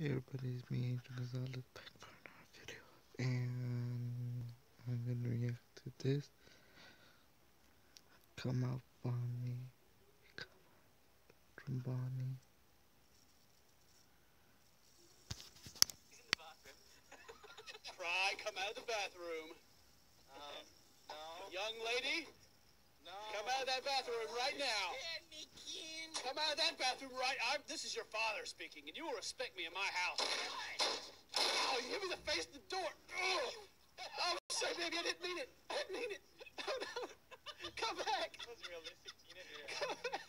Hey everybody, it's me, Angel Gonzalez, back for another video. And I'm gonna react to this. Come out, Bonnie. Come out from Bonnie. He's in the bathroom. Cry, come out of the bathroom. Um, no. Young lady, No. come out of that bathroom right now. Come out of that bathroom right. I'm, this is your father speaking, and you will respect me in my house. Oh, you hit me in the face of the door. Oh, I'm sorry, baby. I didn't mean it. I didn't mean it. Oh, no. Come back. That was realistic teenager. Come back.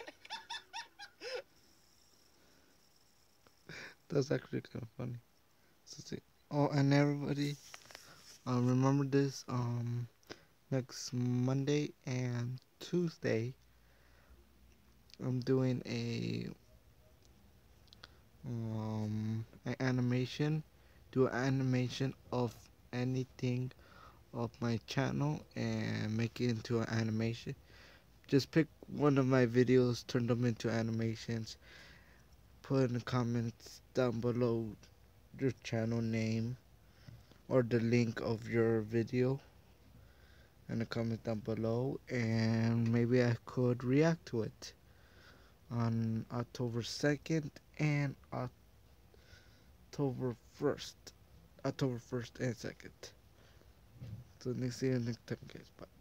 That's actually kind of funny. So see. Oh, and everybody, uh, remember this. Um, next Monday and Tuesday, I'm doing a um an animation. Do an animation of anything of my channel and make it into an animation. Just pick one of my videos, turn them into animations. Put in the comments down below your channel name or the link of your video in the comments down below and maybe I could react to it on October 2nd and October 1st. October 1st and 2nd. So next year, next time guys. Bye.